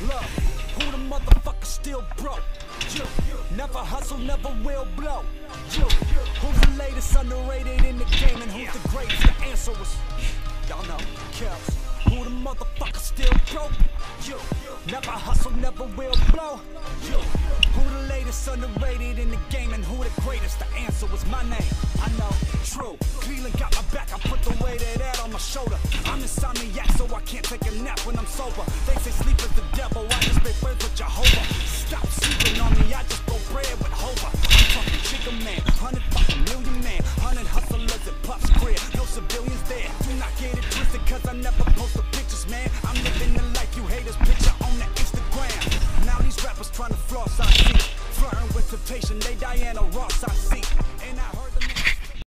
Who the motherfucker still broke? You. Never hustle, never will blow. You. Who's the latest underrated in the game and who's the greatest? The answer was, y'all know, Kells. Who the motherfucker still broke? You. Never hustle, never will blow. You. Who the latest underrated in the game and who the greatest? The answer was my name. I know, true. Cleveland got my back, I put the weight of that on my shoulder. I'm insomniac, so I take a nap when I'm sober. They say sleep is the devil, I just make friends with Jehovah. Stop sleeping on me, I just go bread with Hova. I'm talking chicken man, hundred fucking million man, hundred hustlers at Puff's crib, no civilians there. Do not get it twisted, cause I never post the pictures, man. I'm living the life you haters picture on the Instagram. Now these rappers trying to floss, I see. Flirting with temptation, they Diana Ross, I see.